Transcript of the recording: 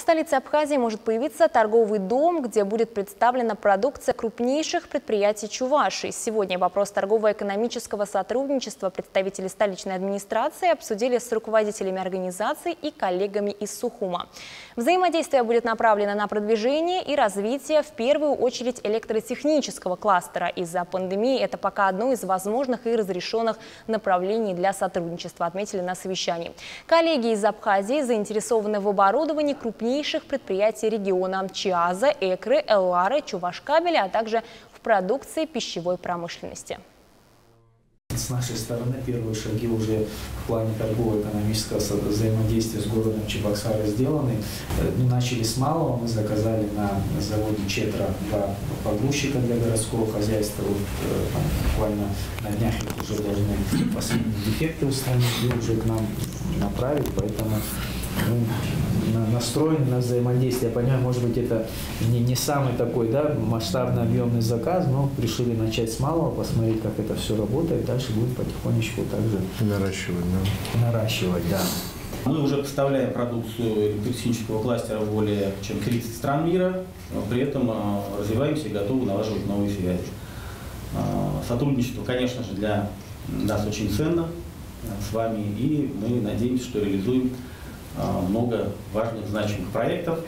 В столице Абхазии может появиться торговый дом, где будет представлена продукция крупнейших предприятий Чувашии. Сегодня вопрос торгово-экономического сотрудничества представители столичной администрации обсудили с руководителями организаций и коллегами из Сухума. Взаимодействие будет направлено на продвижение и развитие в первую очередь электротехнического кластера. Из-за пандемии это пока одно из возможных и разрешенных направлений для сотрудничества, отметили на совещании. Коллеги из Абхазии заинтересованы в оборудовании крупнейших крупнейших предприятий региона – ЧИАЗа, Экры, Эллары, Чувашкабеля, а также в продукции пищевой промышленности. С нашей стороны первые шаги уже в плане торгово-экономического взаимодействия с городом Чебоксары сделаны. Э, мы начали с малого, мы заказали на заводе Четра два погрузчика для городского хозяйства. Вот, э, там, буквально на днях их уже должны последние дефекты устранить и уже к нам направить, поэтому мы настроены на взаимодействие. Я понимаю, может быть, это не, не самый такой да, масштабный, объемный заказ, но решили начать с малого, посмотреть, как это все работает. Дальше будем потихонечку также наращивать. Да. Наращивать, да. Мы уже поставляем продукцию электротехнического кластера в более чем 30 стран мира, при этом а, развиваемся и готовы налаживать новые связи. А, сотрудничество, конечно же, для нас очень ценно с вами, и мы надеемся, что реализуем много важных, значимых проектов,